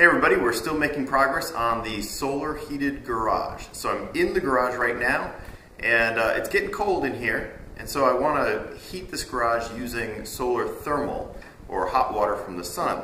Hey everybody, we're still making progress on the solar heated garage. So I'm in the garage right now and uh, it's getting cold in here and so I want to heat this garage using solar thermal or hot water from the sun.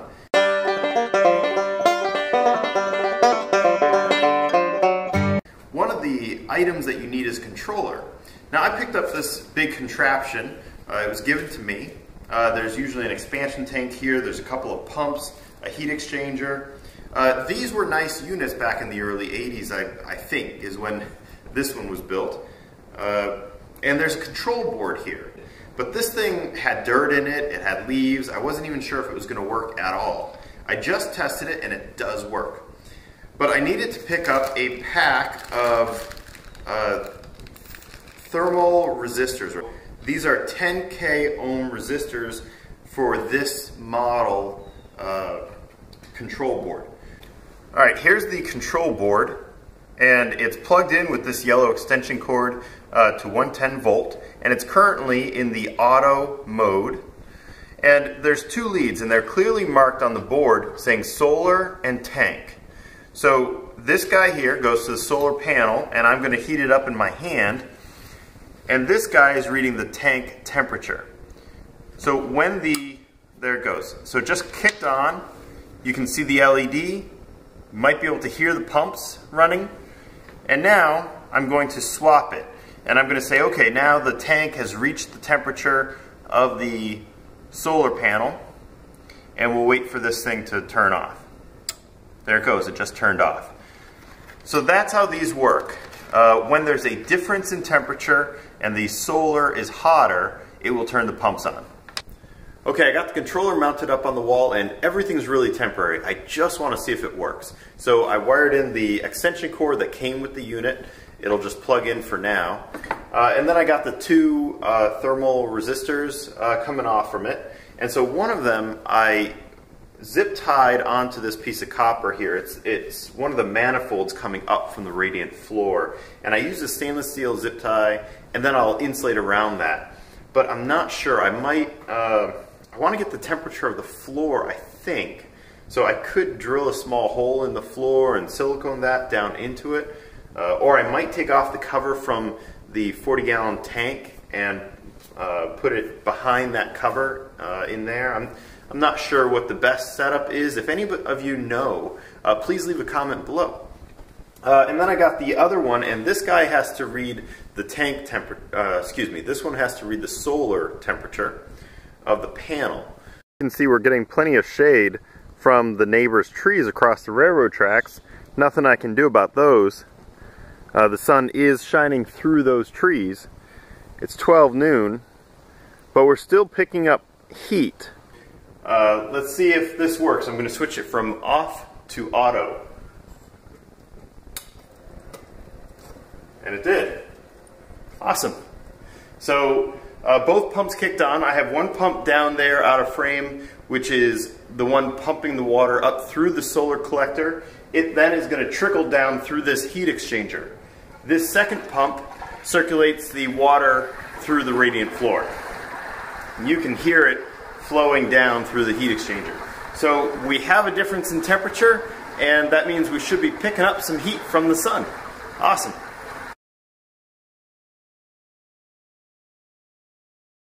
One of the items that you need is controller. Now I picked up this big contraption, uh, it was given to me. Uh, there's usually an expansion tank here, there's a couple of pumps, a heat exchanger, uh, these were nice units back in the early 80s, I, I think, is when this one was built. Uh, and there's a control board here. But this thing had dirt in it, it had leaves, I wasn't even sure if it was going to work at all. I just tested it and it does work. But I needed to pick up a pack of uh, thermal resistors. These are 10k ohm resistors for this model control board. All right, here's the control board and it's plugged in with this yellow extension cord uh, to 110 volt and it's currently in the auto mode and there's two leads and they're clearly marked on the board saying solar and tank. So this guy here goes to the solar panel and I'm going to heat it up in my hand and this guy is reading the tank temperature. So when the, there it goes. So it just kicked on, you can see the LED You might be able to hear the pumps running. And now I'm going to swap it. And I'm going to say, okay, now the tank has reached the temperature of the solar panel. And we'll wait for this thing to turn off. There it goes, it just turned off. So that's how these work. Uh, when there's a difference in temperature and the solar is hotter, it will turn the pumps on. Okay, I got the controller mounted up on the wall and everything's really temporary. I just want to see if it works. So I wired in the extension cord that came with the unit. It'll just plug in for now. Uh, and then I got the two uh, thermal resistors uh, coming off from it. And so one of them I zip tied onto this piece of copper here. It's, it's one of the manifolds coming up from the radiant floor. And I use a stainless steel zip tie and then I'll insulate around that. But I'm not sure. I might uh, I want to get the temperature of the floor, I think. So I could drill a small hole in the floor and silicone that down into it. Uh, or I might take off the cover from the 40 gallon tank and uh, put it behind that cover uh, in there. I'm, I'm not sure what the best setup is. If any of you know, uh, please leave a comment below. Uh, and then I got the other one, and this guy has to read the tank temperature, uh, excuse me, this one has to read the solar temperature of the panel. You can see we're getting plenty of shade from the neighbor's trees across the railroad tracks. Nothing I can do about those. Uh, the sun is shining through those trees. It's 12 noon, but we're still picking up heat. Uh, let's see if this works. I'm going to switch it from off to auto. And it did. Awesome. So uh, both pumps kicked on. I have one pump down there out of frame, which is the one pumping the water up through the solar collector. It then is going to trickle down through this heat exchanger. This second pump circulates the water through the radiant floor. You can hear it flowing down through the heat exchanger. So we have a difference in temperature, and that means we should be picking up some heat from the sun. Awesome.